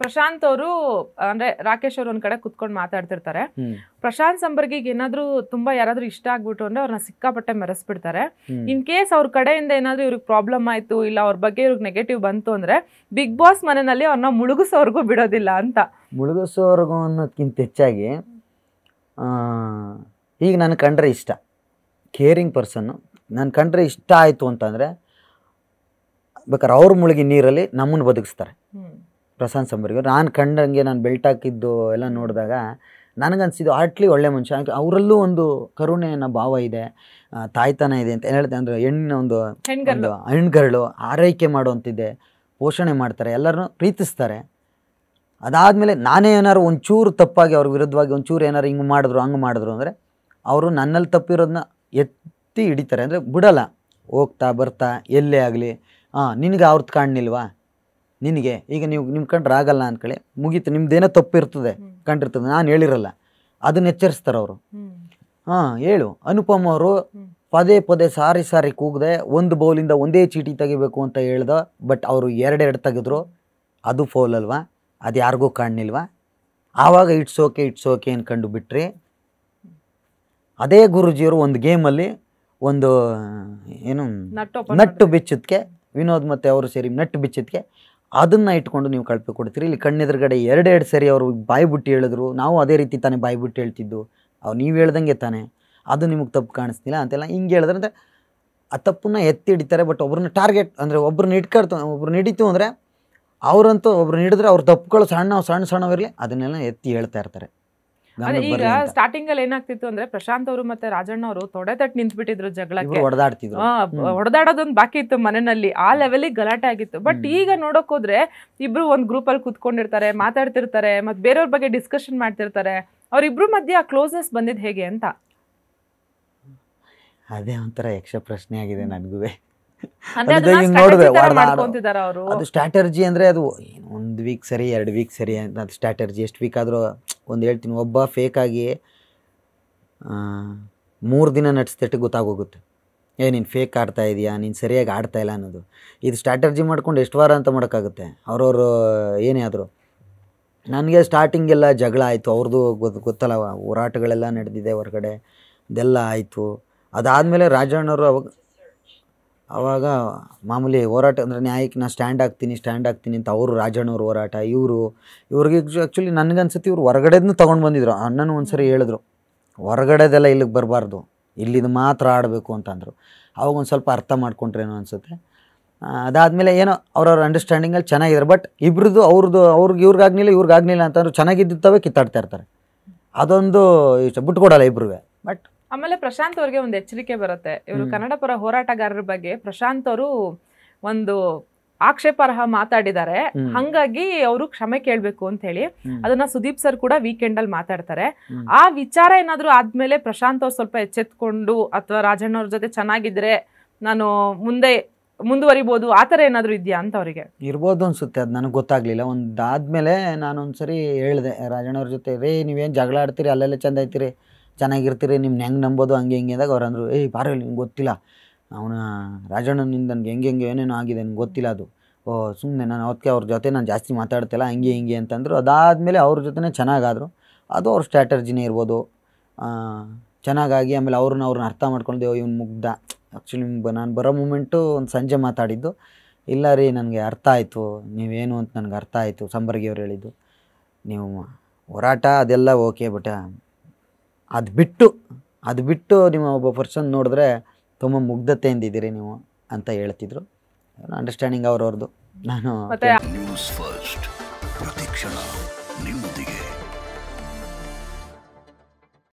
ಪ್ರಶಾಂತ್ ಅವರು ಅಂದ್ರೆ ರಾಕೇಶ್ ಅವ್ರು ಒಂದ್ ಕಡೆ ಕುತ್ಕೊಂಡು ಮಾತಾಡ್ತಿರ್ತಾರೆ. ಪ್ರಶಾಂತ್ ಸಂಬರ್ಗಿಗೆ ಏನಾದ್ರೂ ತುಂಬಾ ಯಾರಾದ್ರೂ ಇಷ್ಟ ಆಗ್ಬಿಟ್ಟು ಅಂದ್ರೆ ಅವ್ರನ್ನ ಸಿಕ್ಕಾಪಟ್ಟೆ ಮೆರೆಸ್ಬಿಡ್ತಾರೆ. ಇನ್ ಕೇಸ್ ಅವ್ರ ಕಡೆಯಿಂದ ಏನಾದ್ರೂ ಇವ್ರಿಗೆ ಪ್ರಾಬ್ಲಮ್ ಆಯ್ತು ಇಲ್ಲ ಅವ್ರ ಬಗ್ಗೆ ಇವ್ರಿಗೆ ನೆಗೆಟಿವ್ ಬಂತು ಅಂದ್ರೆ ಬಿಗ್ ಬಾಸ್ ಮನೆಯಲ್ಲಿ ಅವ್ರನ್ನ ಮುಳುಗಿಸೋರ್ಗೂ ಬಿಡೋದಿಲ್ಲ ಅಂತ. ಮುಳುಗಿಸೋರ್ಗು ಅನ್ನೋದ್ಕಿಂತ ಹೆಚ್ಚಾಗಿ ಈಗ ನನ್ನ ಕಂಡ್ರೆ ಇಷ್ಟ. Caring person. ನಾನು ಕಂಡ್ರೆ ಇಷ್ಟ ಆಯಿತು ಅಂತಂದರೆ ಬೇಕಾದ್ರೆ ಅವ್ರ ಮುಳುಗಿ ನೀರಲ್ಲಿ ನಮ್ಮನ್ನು ಬದುಕಿಸ್ತಾರೆ. ಪ್ರಶಾಂತ್ ಸಂಬರ್ಗಿ ನಾನು ಕಂಡಂಗೆ ನಾನು ಬೆಲ್ಟ್ ಹಾಕಿದ್ದು ಎಲ್ಲ ನೋಡಿದಾಗ ನನಗನ್ಸಿದ್ದು ಆಟ್ಲಿ ಒಳ್ಳೆ ಮನುಷ್ಯ. ಅವರಲ್ಲೂ ಒಂದು ಕರುಣೆಯನ್ನ ಭಾವ ಇದೆ ತಾಯ್ತನ ಇದೆ ಅಂತ ಹೇಳ್ದೆ ಅಂದರೆ ಹೆಣ್ಣಿನ ಒಂದು ಹೆಣ್ಗರಳು ಆರೈಕೆ ಮಾಡುವಂತಿದೆ ಪೋಷಣೆ ಮಾಡ್ತಾರೆ ಎಲ್ಲರನ್ನೂ ಪ್ರೀತಿಸ್ತಾರೆ. ಅದಾದಮೇಲೆ ನಾನೇ ಏನಾದ್ರು ಒಂಚೂರು ತಪ್ಪಾಗಿ ಅವ್ರ ವಿರುದ್ಧವಾಗಿ ಒಂಚೂರು ಏನಾರು ಹಿಂಗೆ ಮಾಡಿದ್ರು ಹಂಗೆ ಮಾಡಿದ್ರು ಅಂದರೆ ಅವರು ನನ್ನಲ್ಲಿ ತಪ್ಪಿರೋದನ್ನ ಎತ್ತಿ ಹಿಡಿತಾರೆ. ಅಂದರೆ ಬಿಡೋಲ್ಲ ಹೋಗ್ತಾ ಬರ್ತಾ ಎಲ್ಲೇ ಆಗಲಿ ಹಾಂ ನಿನಗೆ ಅವ್ರದ್ದು ಕಾಣಲಿಲ್ವಾ? ನಿನಗೆ ಈಗ ನೀವು ನಿಮ್ಮ ಕಂಡ್ರೆ ಆಗಲ್ಲ ಅಂದ್ಕೊಳ್ಳಿ ಮುಗೀತು ನಿಮ್ದೇನೋ ತಪ್ಪಿರ್ತದೆ. ಕಂಡಿರ್ತದೆ ನಾನು ಹೇಳಿರಲ್ಲ. ಅದನ್ನ ಎಚ್ಚರಿಸ್ತಾರೆ ಅವರು. ಹಾಂ ಹೇಳು. ಅನುಪಮ್ ಅವರು ಪದೇ ಪದೇ ಸಾರಿ ಸಾರಿ ಕೂಗದೆ ಒಂದು ಬೌಲಿಂದ ಒಂದೇ ಚೀಟಿ ತೆಗಿಬೇಕು ಅಂತ ಹೇಳ್ದ ಬಟ್ ಅವರು ಎರಡೆರಡು ತೆಗೆದ್ರು. ಅದು ಫೌಲ್ ಅಲ್ವಾ? ಅದು ಯಾರಿಗೂ ಕಾಣಲಿಲ್ವಾ? ಆವಾಗ ಇಟ್ಸ್ ಓಕೆ ಇಟ್ಸ್ ಓಕೆ ಅನ್ಕೊಂಡು ಬಿಟ್ರಿ. ಅದೇ ಗುರುಜಿಯವರು ಒಂದು ಗೇಮಲ್ಲಿ ಒಂದು ಏನು ನಟ್ಟು ಬಿಚ್ಚಿದ್ಕೆ ನಟ್ಟು ಬಿಚ್ಚದಕ್ಕೆ ವಿನೋದ್ ಮತ್ತು ಅವರು ಸೇರಿ ನಟ್ಟು ಬಿಚ್ಚದಕ್ಕೆ ಅದನ್ನು ಇಟ್ಕೊಂಡು ನೀವು ಕಳಪೆ ಕೊಡ್ತೀರಿ. ಇಲ್ಲಿ ಕಣ್ಣೆದುರುಗಡೆ ಎರಡೆರಡು ಸರಿ ಅವರು ಬಾಯಿ ಬಿಟ್ಟು ಹೇಳಿದ್ರು. ನಾವು ಅದೇ ರೀತಿ ತಾನೇ ಬಾಯಿ ಬಿಟ್ಟು ಹೇಳ್ತಿದ್ದು. ಅವ್ರು ನೀವು ಹೇಳ್ದಂಗೆ ತಾನೆ. ಅದು ನಿಮಗೆ ತಪ್ಪು ಕಾಣಿಸ್ತಿಲ್ಲ ಅಂತೆಲ್ಲ ಹಿಂಗೆ ಹೇಳಿದ್ರೆ ಅಂದರೆ ಆ ತಪ್ಪನ್ನ ಎತ್ತಿ ಹಿಡಿತಾರೆ. ಬಟ್ ಒಬ್ರನ್ನ ಟಾರ್ಗೆಟ್ ಅಂದರೆ ಒಬ್ರನ್ನ ಇಟ್ಕೊಳ್ತು ಒಬ್ರನ್ನ ಹಿಡಿತು ಅಂದರೆ ಅವರಂತೂ ಒಬ್ರನ್ನ ಹಿಡಿದ್ರೆ ಅವ್ರ ತಪ್ಪುಗಳು ಸಣ್ಣ ಸಣ್ಣ ಸಣ್ಣವಿರಲಿ ಅದನ್ನೆಲ್ಲ ಎತ್ತಿ ಹೇಳ್ತಾ ಇರ್ತಾರೆ. ಅದೇ ಈಗ ಸ್ಟಾರ್ಟಿಂಗ್ ಅಲ್ಲಿ ಏನಾಗ್ತಿತ್ತು ಅಂದ್ರೆ ಪ್ರಶಾಂತ್ ಅವರು ಮತ್ತೆ ರಾಜಣ್ಣ ಅವರು ತೊಡೆ ತಟ್ ನಿಂತ್ಬಿಟ್ಟಿದ್ರು ಜಗಳಕ್ಕೆ. ಹೊಡೆದಾಡೋದೊಂದು ಬಾಕಿ ಇತ್ತು ಮನೆಯಲ್ಲಿ. ಆ ಲೆವೆಲ್ ಗಲಾಟೆ ಆಗಿತ್ತು. ಬಟ್ ಈಗ ನೋಡಕ್ ಹೋದ್ರೆ ಇಬ್ರು ಒಂದ್ ಗ್ರೂಪ್ ಅಲ್ಲಿ ಕುತ್ಕೊಂಡಿರ್ತಾರೆ ಮಾತಾಡ್ತಿರ್ತಾರೆ ಮತ್ತೆ ಬೇರೆಯವ್ರ ಬಗ್ಗೆ ಡಿಸ್ಕಷನ್ ಮಾಡ್ತಿರ್ತಾರೆ. ಅವ್ರಿಬ್ರು ಮಧ್ಯೆ ಆ ಕ್ಲೋಸ್ನೆಸ್ ಬಂದಿದ್ ಹೇಗೆ ಅಂತ? ಅದೇ ಒಂಥರ ಯಕ್ಷ ಪ್ರಶ್ನೆ ಆಗಿದೆ ನನಗೂ. ಅದು ಸ್ಟ್ರಾಟರ್ಜಿ ಅಂದ್ರೆ ಅದು ಒಂದು ವೀಕ್ ಸರಿ ಎರಡು ವೀಕ್ ಸರಿ ಅಂತ ಅದು ಸ್ಟ್ರಾಟರ್ಜಿ ಎಷ್ಟು ವೀಕ್ ಆದರೂ ಒಂದು ಹೇಳ್ತೀನಿ, ಒಬ್ಬ ಫೇಕಾಗಿ ಮೂರು ದಿನ ನಡ್ಸ್ತಿಟ್ಟು ಗೊತ್ತಾಗೋಗುತ್ತೆ. ಏ, ನೀನು ಫೇಕ್ ಆಡ್ತಾ ಇದೆಯಾ, ನೀನು ಸರಿಯಾಗಿ ಆಡ್ತಾ ಇಲ್ಲ ಅನ್ನೋದು. ಇದು ಸ್ಟ್ರಾಟರ್ಜಿ ಮಾಡ್ಕೊಂಡು ಎಷ್ಟು ವಾರ ಅಂತ ಮಾಡೋಕ್ಕಾಗುತ್ತೆ? ಅವ್ರವ್ರು, ಏನೇ ಆದರೂ. ನನಗೆ ಸ್ಟಾರ್ಟಿಂಗೆಲ್ಲ ಜಗಳ ಆಯಿತು ಅವ್ರದ್ದು ಗೊತ್ತು ಗೊತ್ತಲ್ಲ, ಹೋರಾಟಗಳೆಲ್ಲ ನಡೆದಿದೆ ಹೊರಗಡೆ ಇದೆಲ್ಲ ಆಯಿತು. ಅದಾದಮೇಲೆ ರಾಜಣ್ಣವರು ಅವಾಗ ಅವಾಗ ಮಾಮೂಲಿ ಹೋರಾಟ ಅಂದರೆ ನ್ಯಾಯಕ್ಕೆ ನಾನು ಸ್ಟ್ಯಾಂಡ್ ಆಗ್ತೀನಿ ಸ್ಟ್ಯಾಂಡ್ ಆಗ್ತೀನಿ ಅಂತ ಅವರು ರಾಜಣ್ಣವ್ರ ಹೋರಾಟ, ಇವರು, ಇವ್ರಿಗೆ ಆ್ಯಕ್ಚುಲಿ ನನಗನ್ಸತಿ ಇವ್ರು ಹೊರಗಡೆದನ್ನು ತೊಗೊಂಡು ಬಂದಿದ್ರು. ಅಣ್ಣನೂ ಒಂದು ಸರಿ ಹೇಳಿದ್ರು, ಹೊರಗಡೆದೆಲ್ಲ ಇಲ್ಲಿಗೆ ಬರಬಾರ್ದು, ಇಲ್ಲಿದು ಮಾತ್ರ ಆಡಬೇಕು ಅಂತಂದರು. ಅವಾಗ ಒಂದು ಸ್ವಲ್ಪ ಅರ್ಥ ಮಾಡ್ಕೊಂಡ್ರೇನೋ ಅನಿಸುತ್ತೆ. ಅದಾದಮೇಲೆ ಏನೋ ಅವ್ರವ್ರ ಅಂಡರ್ಸ್ಟ್ಯಾಂಡಿಂಗಲ್ಲಿ ಚೆನ್ನಾಗಿದ್ದಾರೆ ಬಟ್ ಇಬ್ರದ್ದು ಅವ್ರದ್ದು ಅವ್ರಿಗೆ ಇವ್ರಿಗಾಗಲಿಲ್ಲ ಇವ್ರಿಗಾಗಲಿಲ್ಲ ಅಂತಂದ್ರೆ ಚೆನ್ನಾಗಿದ್ದಿತ್ತವೇ ಕಿತ್ತಾಡ್ತಾ ಇರ್ತಾರೆ. ಅದೊಂದು ಇಷ್ಟ, ಬಿಟ್ಕೊಡಲ್ಲ ಇಬ್ರಿಗೆ ಬಟ್ ಆಮೇಲೆ ಪ್ರಶಾಂತ್ ಅವ್ರಿಗೆ ಒಂದು ಎಚ್ಚರಿಕೆ ಬರುತ್ತೆ. ಇವರು. ಕನ್ನಡ ಪರ ಹೋರಾಟಗಾರರ ಬಗ್ಗೆ ಪ್ರಶಾಂತ್ ಅವರು ಒಂದು ಆಕ್ಷೇಪಾರ್ಹ ಮಾತಾಡಿದ್ದಾರೆ. ಹಂಗಾಗಿ ಅವರು ಕ್ಷಮೆ ಕೇಳ್ಬೇಕು ಅಂತ ಹೇಳಿ ಅದನ್ನ ಸುದೀಪ್ ಸರ್ ಕೂಡ ವೀಕೆಂಡ್ ಅಲ್ಲಿ ಮಾತಾಡ್ತಾರೆ. ಆ ವಿಚಾರ ಏನಾದ್ರು ಆದ್ಮೇಲೆ ಪ್ರಶಾಂತ್ ಅವ್ರು ಸ್ವಲ್ಪ ಎಚ್ಚೆತ್ಕೊಂಡು ಅಥವಾ ರಾಜಣ್ಣ ಅವ್ರ ಜೊತೆ ಚೆನ್ನಾಗಿದ್ರೆ ನಾನು ಮುಂದೆ ಮುಂದುವರಿಬಹುದು ಆತರ ಏನಾದ್ರು ಇದೆಯಾ ಅಂತ ಅವರಿಗೆ? ಇರ್ಬೋದು ಅನ್ಸುತ್ತೆ. ಅದು ನನಗೆ ಗೊತ್ತಾಗ್ಲಿಲ್ಲ. ಒಂದಾದ್ಮೇಲೆ ನಾನು ಒಂದು ಸರಿ ಹೇಳಿದೆ ರಾಜಣ್ಣವ್ರ ಜೊತೆ ರೇ ನೀವೇನು ಜಗಳ ಆಡ್ತೀರಿ? ಅಲ್ಲೆಲ್ಲ ಚಂದ ಐತಿರಿ ಚೆನ್ನಾಗಿರ್ತೀರಿ, ನಿಮ್ನ ಹೆಂಗೆ ನಂಬೋದು, ಹಂಗೆ ಹಿಂಗೆ ಅಂದಾಗ ಅವ್ರು ಅಂದರು, ಏಯ್ ಬಾರೋ ನಿಂಗೆ ಗೊತ್ತಿಲ್ಲ. ಅವನ ರಾಜಣ್ಣನಿಂದ ನನಗೆ ಹೆಂಗೆ ಹೆಂಗೆ ಏನೇನೋ ಆಗಿದೆ ನನಗೆ ಗೊತ್ತಿಲ್ಲ ಅದು. ಓ ಸುಮ್ಮನೆ ನಾನು ಅವತ್ತಿಗೆ ಅವ್ರ ಜೊತೆ ನಾನು ಜಾಸ್ತಿ ಮಾತಾಡ್ತಿಲ್ಲ, ಹಂಗೆ ಹಿಂಗೆ ಅಂತಂದರು. ಅದಾದಮೇಲೆ ಅವ್ರ ಜೊತೆ ಚೆನ್ನಾಗಾದರು. ಅದು ಅವ್ರ ಸ್ಟ್ರಾಟರ್ಜಿನೇ ಇರ್ಬೋದು. ಚೆನ್ನಾಗಾಗಿ ಆಮೇಲೆ ಅವ್ರನ್ನ ಅವ್ರನ್ನ ಅರ್ಥ ಮಾಡ್ಕೊಂಡು ಇವ್ನು ಮುಗ್ಧ ಆ್ಯಕ್ಚುಲಿ ನಾನು ಬರೋ ಮೂಮೆಂಟು ಒಂದು ಸಂಜೆ ಮಾತಾಡಿದ್ದು. ಇಲ್ಲ ರೀ, ನನಗೆ ಅರ್ಥ ಆಯಿತು. ನೀವೇನು ಅಂತ ನನಗೆ ಅರ್ಥ ಆಯಿತು ಸಂಬರ್ಗಿಯವ್ರು ಹೇಳಿದ್ದು. ನೀವು ಹೋರಾಟ ಅದೆಲ್ಲ ಓಕೆ, ಬಟ್ ಅದು ಬಿಟ್ಟು ಅದು ಬಿಟ್ಟು ನಿಮ್ಮ ಒಬ್ಬ ಪರ್ಸನ್ ನೋಡಿದ್ರೆ ತುಂಬ ಮುಗ್ಧತೆಯಿಂದಿದ್ದೀರಿ ನೀವು ಅಂತ ಹೇಳ್ತಿದ್ರು. ಅಂಡರ್ಸ್ಟ್ಯಾಂಡಿಂಗ್ ಅವ್ರವ್ರದ್ದು ನಾನು ಮತ್ತೆ ನ್ಯೂಸ್ ಫಸ್ಟ್ ಪ್ರತಿಕ್ಷಣ